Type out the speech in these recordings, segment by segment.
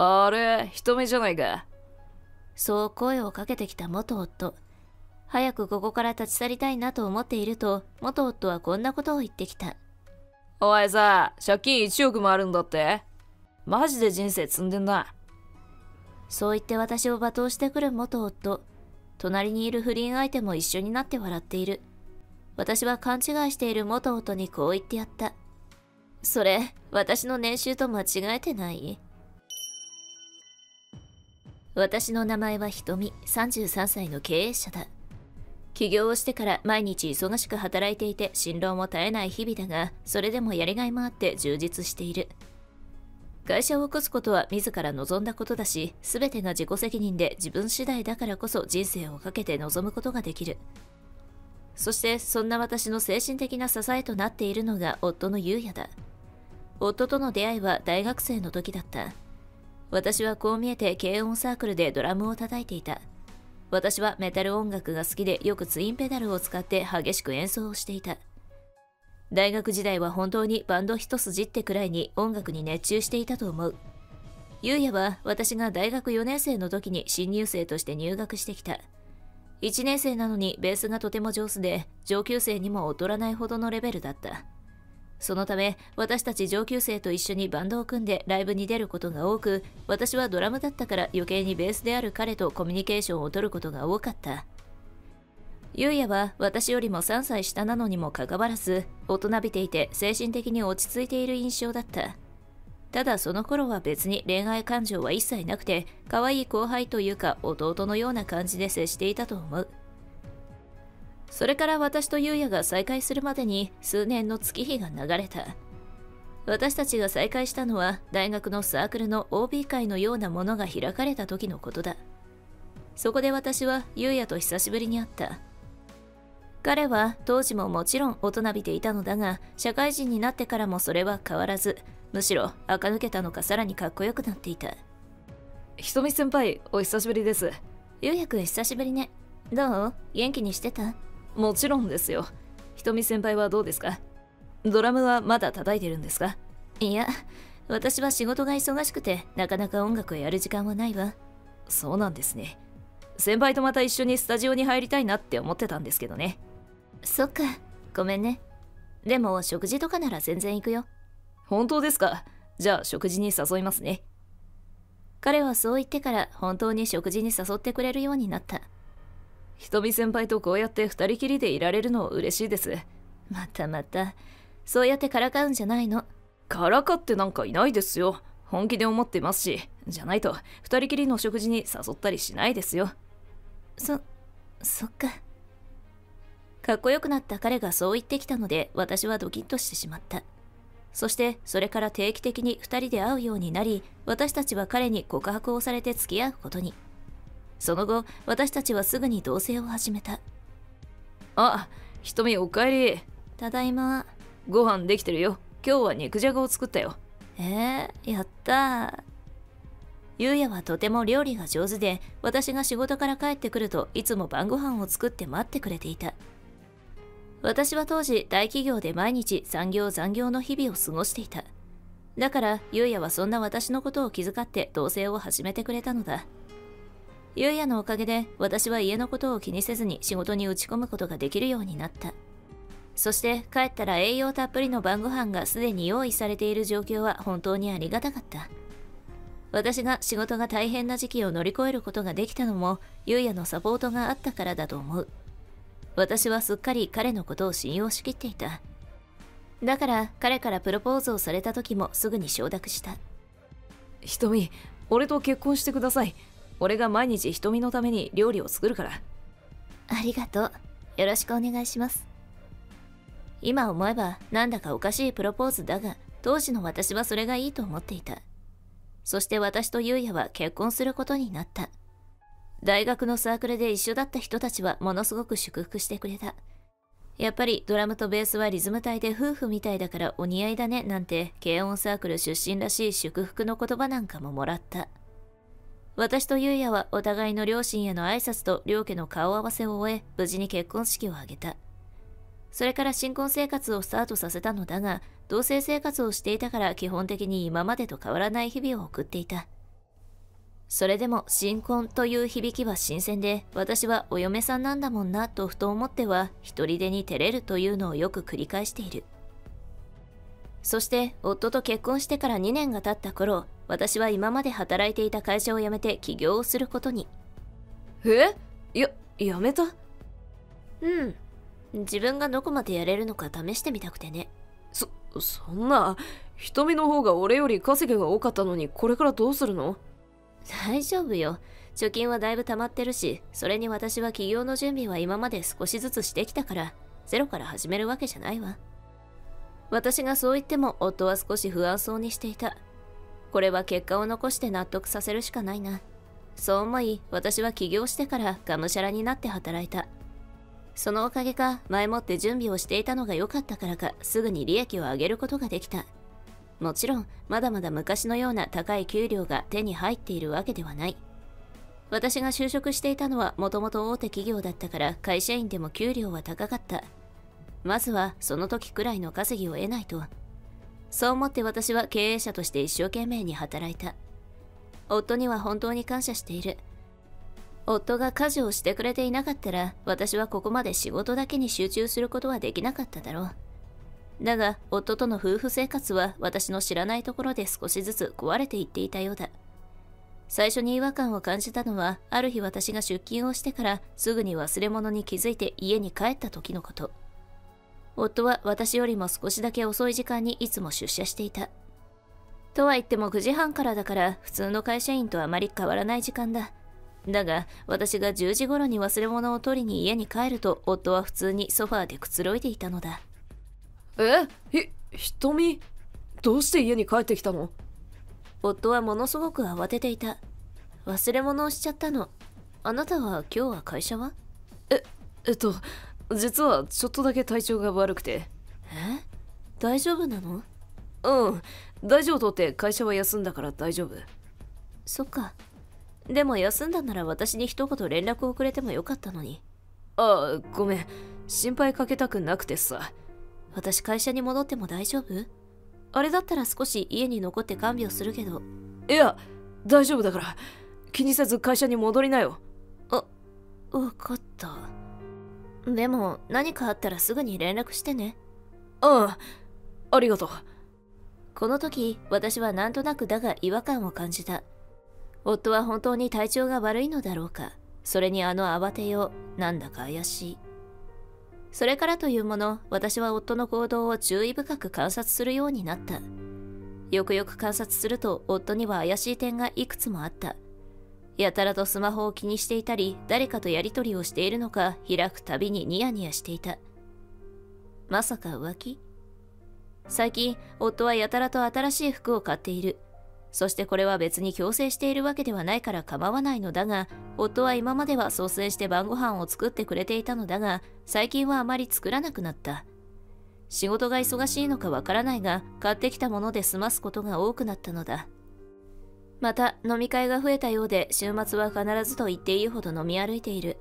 あれ、瞳じゃないか。そう声をかけてきた元夫。早くここから立ち去りたいなと思っていると、元夫はこんなことを言ってきた。お前さ、借金1億もあるんだって？マジで人生積んでんな。そう言って私を罵倒してくる元夫。隣にいる不倫相手も一緒になって笑っている。私は勘違いしている元夫にこう言ってやった。それ、私の年収と間違えてない？私の名前は瞳、33歳の経営者だ。起業をしてから毎日忙しく働いていて辛労も絶えない日々だが、それでもやりがいもあって充実している。会社を起こすことは自ら望んだことだし、全てが自己責任で自分次第だからこそ人生をかけて望むことができる。そしてそんな私の精神的な支えとなっているのが夫の優也だ。夫との出会いは大学生の時だった。私はこう見えて軽音サークルでドラムを叩いていた。私はメタル音楽が好きでよくツインペダルを使って激しく演奏をしていた。大学時代は本当にバンド一筋ってくらいに音楽に熱中していたと思う。ゆうやは私が大学4年生の時に新入生として入学してきた。1年生なのにベースがとても上手で上級生にも劣らないほどのレベルだった。そのため私たち上級生と一緒にバンドを組んでライブに出ることが多く私はドラムだったから余計にベースである彼とコミュニケーションを取ることが多かった。ゆうやは私よりも3歳下なのにもかかわらず、大人びていて精神的に落ち着いている印象だった。ただその頃は別に恋愛感情は一切なくて、可愛い後輩というか弟のような感じで接していたと思う。それから私とゆうやが再会するまでに数年の月日が流れた。私たちが再会したのは大学のサークルの OB 会のようなものが開かれた時のことだ。そこで私はゆうやと久しぶりに会った。彼は当時ももちろん大人びていたのだが、社会人になってからもそれは変わらず、むしろ垢抜けたのかさらにかっこよくなっていた。ひとみ先輩、お久しぶりです。ゆうやくん久しぶりね。どう？元気にしてた？もちろんですよ。ひとみ先輩はどうですか？ドラムはまだ叩いてるんですか？いや、私は仕事が忙しくて、なかなか音楽をやる時間はないわ。そうなんですね。先輩とまた一緒にスタジオに入りたいなって思ってたんですけどね。そっか、ごめんね。でも食事とかなら全然行くよ。本当ですか？じゃあ食事に誘いますね。彼はそう言ってから本当に食事に誘ってくれるようになった。ひとみ先輩とこうやって二人きりでいられるの嬉しいです。またまた、そうやってからかうんじゃないの。からかってなんかいないですよ。本気で思ってますし、じゃないと二人きりの食事に誘ったりしないですよ。そ、そっか。かっこよくなった彼がそう言ってきたので私はドキッとしてしまった。そしてそれから定期的に2人で会うようになり私たちは彼に告白をされて付き合うことに。その後私たちはすぐに同棲を始めた。あ、ひとみおかえり。ただいま。ご飯できてるよ。今日は肉じゃがを作ったよ。えー、やったゆうやはとても料理が上手で私が仕事から帰ってくるといつも晩ご飯を作って待ってくれていた。私は当時大企業で毎日残業残業の日々を過ごしていた。だから、ゆうやはそんな私のことを気遣って同棲を始めてくれたのだ。ゆうやのおかげで私は家のことを気にせずに仕事に打ち込むことができるようになった。そして帰ったら栄養たっぷりの晩ご飯がすでに用意されている状況は本当にありがたかった。私が仕事が大変な時期を乗り越えることができたのも、ゆうやのサポートがあったからだと思う。私はすっかり彼のことを信用しきっていた。だから彼からプロポーズをされた時もすぐに承諾した。瞳、俺と結婚してください。俺が毎日瞳のために料理を作るから。ありがとう。よろしくお願いします。今思えばなんだかおかしいプロポーズだが、当時の私はそれがいいと思っていた。そして私と優也は結婚することになった。大学のサークルで一緒だった人たちはものすごく祝福してくれた。やっぱりドラムとベースはリズム隊で夫婦みたいだからお似合いだねなんて軽音サークル出身らしい祝福の言葉なんかももらった。私と優也はお互いの両親への挨拶と両家の顔合わせを終え無事に結婚式を挙げた。それから新婚生活をスタートさせたのだが同棲生活をしていたから基本的に今までと変わらない日々を送っていた。それでも新婚という響きは新鮮で、私はお嫁さんなんだもんなとふと思っては、一人でに照れるというのをよく繰り返している。そして夫と結婚してから2年が経った頃、私は今まで働いていた会社を辞めて起業をすることに。え？や、やめた？うん。自分がどこまでやれるのか試してみたくてね。そ、そんな、瞳の方が俺より稼ぎが多かったのにこれからどうするの？大丈夫よ。貯金はだいぶ溜まってるし、それに私は起業の準備は今まで少しずつしてきたから、ゼロから始めるわけじゃないわ。私がそう言っても夫は少し不安そうにしていた。これは結果を残して納得させるしかないな。そう思い、私は起業してからがむしゃらになって働いた。そのおかげか、前もって準備をしていたのが良かったからか、すぐに利益を上げることができた。もちろん、まだまだ昔のような高い給料が手に入っているわけではない。私が就職していたのはもともと大手企業だったから会社員でも給料は高かった。まずはその時くらいの稼ぎを得ないと。そう思って私は経営者として一生懸命に働いた。夫には本当に感謝している。夫が家事をしてくれていなかったら私はここまで仕事だけに集中することはできなかっただろう。だが夫との夫婦生活は私の知らないところで少しずつ壊れていっていたようだ。最初に違和感を感じたのはある日私が出勤をしてからすぐに忘れ物に気づいて家に帰った時のこと。夫は私よりも少しだけ遅い時間にいつも出社していた。とは言っても9時半からだから普通の会社員とあまり変わらない時間だ。だが私が10時頃に忘れ物を取りに家に帰ると夫は普通にソファーでくつろいでいたのだ。え？ひ、瞳？どうして家に帰ってきたの？夫はものすごく慌てていた。忘れ物をしちゃったの。あなたは今日は会社は？え、えっと、実はちょっとだけ体調が悪くて。え？大丈夫なの？うん。大丈夫とって会社は休んだから大丈夫。そっか。でも休んだなら私に一言連絡をくれてもよかったのに。ああごめん。心配かけたくなくてさ。私会社に戻っても大丈夫？あれだったら少し家に残って看病するけど。いや大丈夫だから。気にせず会社に戻りなよ。あ分かったでも何かあったらすぐに連絡してね。うんありがとう。この時私はなんとなくだが違和感を感じた。夫は本当に体調が悪いのだろうか。それにあの慌てようなんだか怪しい。それからというもの私は夫の行動を注意深く観察するようになった。よくよく観察すると夫には怪しい点がいくつもあったやたらとスマホを気にしていたり、誰かとやりとりをしているのか、開くたびにニヤニヤしていた。まさか浮気？最近、夫はやたらと新しい服を買っている。そしてこれは別に強制しているわけではないから構わないのだが、夫は今までは率先して晩ご飯を作ってくれていたのだが、最近はあまり作らなくなった。仕事が忙しいのかわからないが、買ってきたもので済ますことが多くなったのだ。また飲み会が増えたようで週末は必ずと言っていいほど飲み歩いている。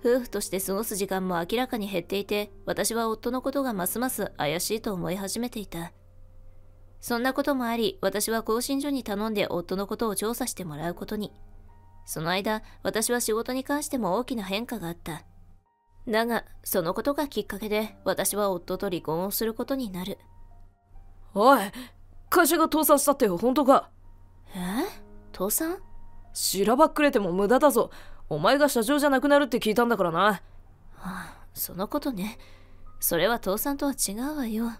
夫婦として過ごす時間も明らかに減っていて、私は夫のことがますます怪しいと思い始めていた。そんなこともあり、私は更新所に頼んで夫のことを調査してもらうことに。その間、私は仕事に関しても大きな変化があった。だが、そのことがきっかけで、私は夫と離婚をすることになる。おい会社が倒産したって本当か？え？父さん？しらばっくれても無駄だぞ。お前が社長じゃなくなるって聞いたんだからな、はあ、そのことね。それは父さんとは違うわよ。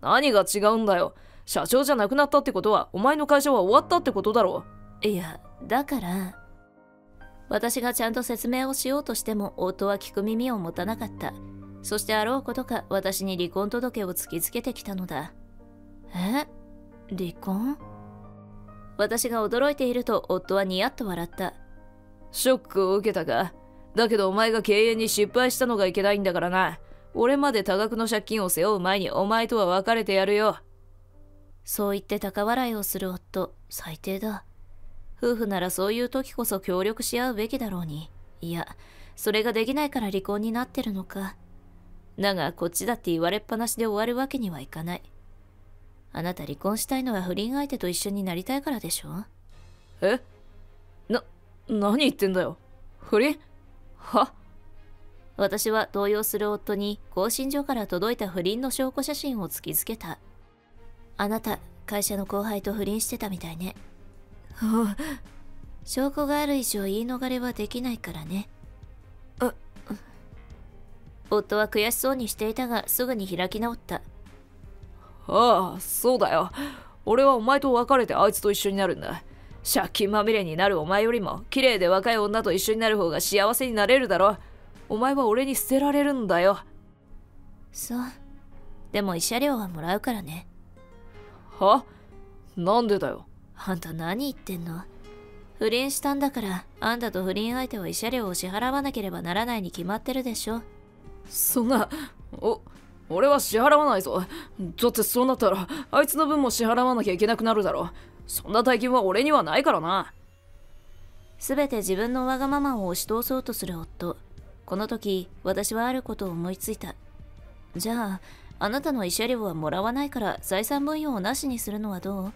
何が違うんだよ。社長じゃなくなったってことはお前の会社は終わったってことだろ。いやだから私がちゃんと説明をしようとしても夫は聞く耳を持たなかった。そしてあろうことか私に離婚届を突きつけてきたのだ。え？離婚？私が驚いていると夫はニヤッと笑った。ショックを受けたかだけどお前が経営に失敗したのがいけないんだからな。俺まで多額の借金を背負う前にお前とは別れてやるよ。そう言って高笑いをする夫、最低だ。夫婦ならそういう時こそ協力し合うべきだろうに。いや、それができないから離婚になってるのか。だがこっちだって言われっぱなしで終わるわけにはいかない。あなた離婚したいのは不倫相手と一緒になりたいからでしょ？え？何言ってんだよ不倫？は？私は動揺する夫に更新所から届いた不倫の証拠写真を突きつけた。あなた、会社の後輩と不倫してたみたいね。証拠がある以上言い逃れはできないからね。夫は悔しそうにしていたがすぐに開き直った。ああ、そうだよ。俺はお前と別れてあいつと一緒になるんだ。借金まみれになるお前よりも綺麗で若い女と一緒になる方が幸せになれるだろ。お前は俺に捨てられるんだよ。そう。でも慰謝料はもらうからね。は？なんでだよ。あんた何言ってんの不倫したんだから、あんたと不倫相手は慰謝料を支払わなければならないに決まってるでしょ。そんな、お、俺は支払わないぞ。だってそうなったら、あいつの分も支払わなきゃいけなくなるだろ。そんな大金は俺にはないからな。すべて自分のわがままを押し通そうとする夫。この時、私はあることを思いついた。じゃあ、あなたの慰謝料はもらわないから財産分与をなしにするのはどう？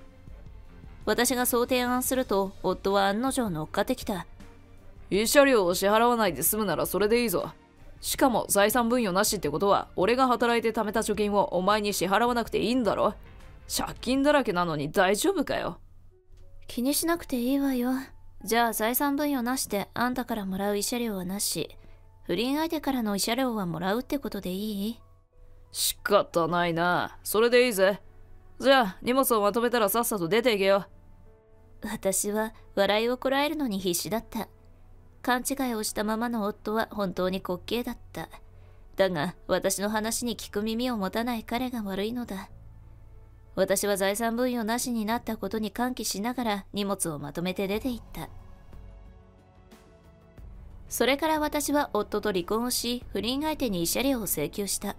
私がそう提案すると、夫は案の定乗っかってきた。慰謝料を支払わないで済むならそれでいいぞ。しかも財産分与なしってことは、俺が働いて貯めた貯金をお前に支払わなくていいんだろ？借金だらけなのに大丈夫かよ？気にしなくていいわよ。じゃあ財産分与なしであんたからもらう慰謝料はなし。不倫相手からの慰謝料はもらうってことでいい？仕方ないな。それでいいぜ。じゃあ、荷物をまとめたらさっさと出ていけよ。私は笑いをこらえるのに必死だった。勘違いをしたままの夫は本当に滑稽だった。だが、私の話に聞く耳を持たない彼が悪いのだ。私は財産分与なしになったことに歓喜しながら荷物をまとめて出て行った。それから私は夫と離婚をし、不倫相手に慰謝料を請求した。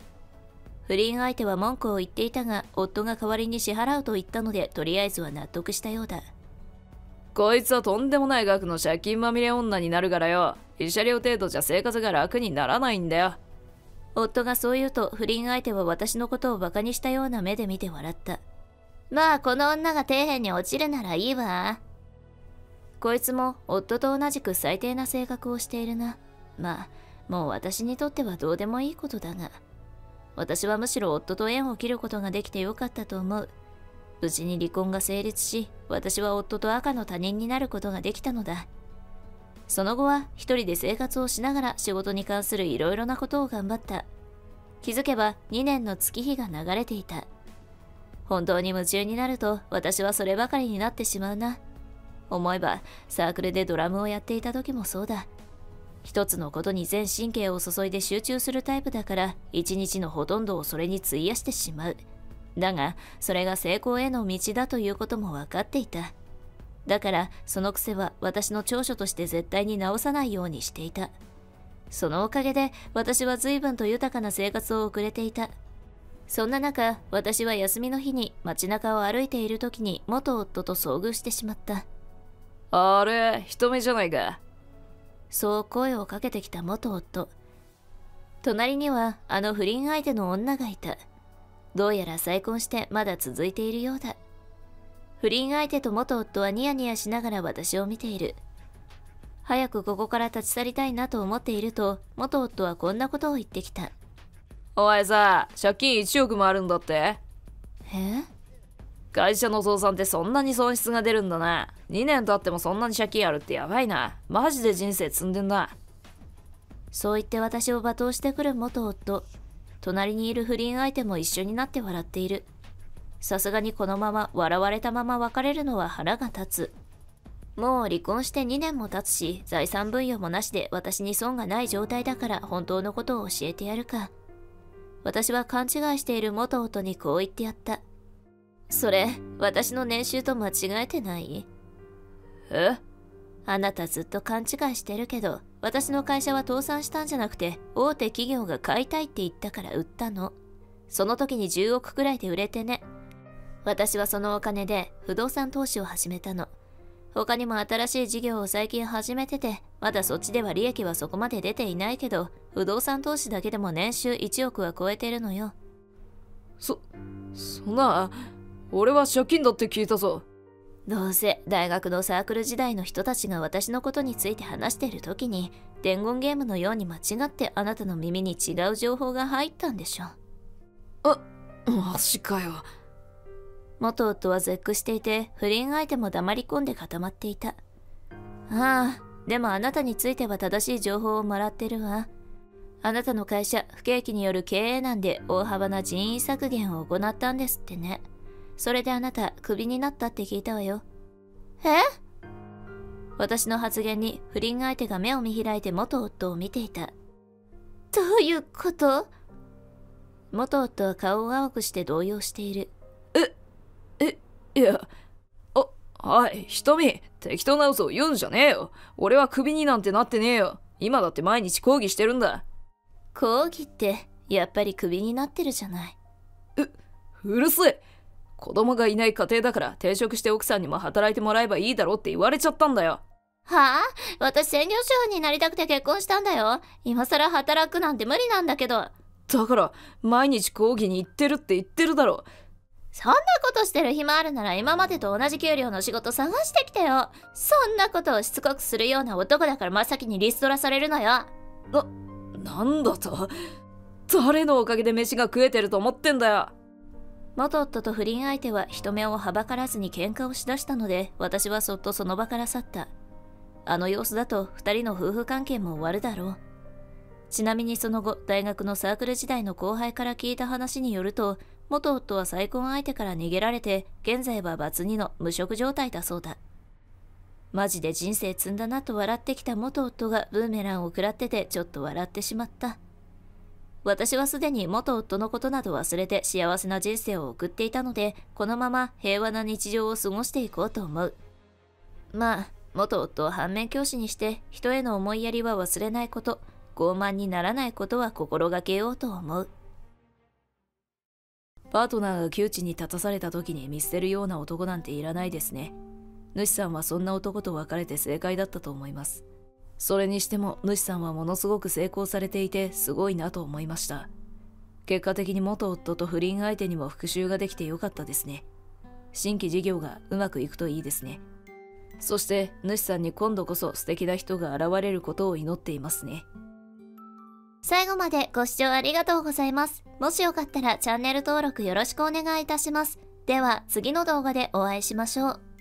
不倫相手は文句を言っていたが、夫が代わりに支払うと言ったので、とりあえずは納得したようだ。こいつはとんでもない額の借金まみれ女になるからよ。慰謝料程度じゃ生活が楽にならないんだよ。夫がそう言うと、不倫相手は私のことを馬鹿にしたような目で見て笑った。まあ、この女が底辺に落ちるならいいわ。こいつも夫と同じく最低な性格をしているな。まあ、もう私にとってはどうでもいいことだが。私はむしろ夫と縁を切ることができてよかったと思う。無事に離婚が成立し、私は夫と赤の他人になることができたのだ。その後は一人で生活をしながら仕事に関するいろいろなことを頑張った。気づけば2年の月日が流れていた。本当に夢中になると私はそればかりになってしまうな。思えばサークルでドラムをやっていた時もそうだ。一つのことに全神経を注いで集中するタイプだから一日のほとんどをそれに費やしてしまう。だがそれが成功への道だということも分かっていた。だからその癖は私の長所として絶対に直さないようにしていた。そのおかげで私は随分と豊かな生活を送れていた。そんな中、私は休みの日に街中を歩いている時に元夫と遭遇してしまった。あれ、人目じゃないか。そう声をかけてきた元夫。隣にはあの不倫相手の女がいた。どうやら再婚してまだ続いているようだ。不倫相手と元夫はニヤニヤしながら私を見ている。早くここから立ち去りたいなと思っていると、元夫はこんなことを言ってきた。お前さ、借金1億もあるんだって？え？会社の倒産ってそんなに損失が出るんだな。2年経ってもそんなに借金あるってやばいな。マジで人生積んでんな。そう言って私を罵倒してくる元夫。隣にいる不倫相手も一緒になって笑っている。さすがにこのまま笑われたまま別れるのは腹が立つ。もう離婚して2年も経つし、財産分与もなしで私に損がない状態だから本当のことを教えてやるか。私は勘違いしている元夫にこう言ってやった。それ、私の年収と間違えてない？え？あなたずっと勘違いしてるけど、私の会社は倒産したんじゃなくて、大手企業が買いたいって言ったから売ったの。その時に10億くらいで売れてね。私はそのお金で不動産投資を始めたの。他にも新しい事業を最近始めてて、まだそっちでは利益はそこまで出ていないけど、不動産投資だけでも年収1億は超えてるのよ。そ、そんな、俺は借金だって聞いたぞ。どうせ大学のサークル時代の人たちが私のことについて話している時に伝言ゲームのように間違ってあなたの耳に違う情報が入ったんでしょあマジかよ。元夫は絶句していて不倫相手も黙り込んで固まっていた。ああでもあなたについては正しい情報をもらってるわ。あなたの会社不景気による経営難で大幅な人員削減を行ったんですってねそれであなたクビになったって聞いたわよ。え？私の発言に不倫相手が目を見開いて元夫を見ていた。どういうこと？元夫は顔を青くして動揺している。え？え？いや。あはい。瞳適当な嘘を言うんじゃねえよ。俺はクビになんてなってねえよ。今だって毎日抗議してるんだ。抗議ってやっぱりクビになってるじゃない。ううるせえ子供がいない家庭だから転職して奥さんにも働いてもらえばいいだろって言われちゃったんだよ。はあ？私専業主婦になりたくて結婚したんだよ。今更働くなんて無理なんだけど。だから毎日講義に行ってるって言ってるだろ。そんなことしてる暇あるなら今までと同じ給料の仕事探してきてよ。そんなことをしつこくするような男だから真っ先にリストラされるのよ。ななんだと？誰のおかげで飯が食えてると思ってんだよ元夫と不倫相手は人目をはばからずに喧嘩をしだしたので私はそっとその場から去った。あの様子だと2人の夫婦関係も終わるだろう。ちなみにその後大学のサークル時代の後輩から聞いた話によると元夫は再婚相手から逃げられて現在はバツ2の無職状態だそうだ。マジで人生積んだなと笑ってきた元夫がブーメランを食らっててちょっと笑ってしまった。私はすでに元夫のことなど忘れて幸せな人生を送っていたのでこのまま平和な日常を過ごしていこうと思う。まあ元夫を反面教師にして人への思いやりは忘れないこと傲慢にならないことは心がけようと思う。パートナーが窮地に立たされた時に見捨てるような男なんていらないですね。主さんはそんな男と別れて正解だったと思います。それにしても主さんはものすごく成功されていてすごいなと思いました。結果的に元夫と不倫相手にも復讐ができてよかったですね。新規事業がうまくいくといいですね。そして主さんに今度こそ素敵な人が現れることを祈っていますね。最後までご視聴ありがとうございます。もしよかったらチャンネル登録よろしくお願いいたします。では次の動画でお会いしましょう。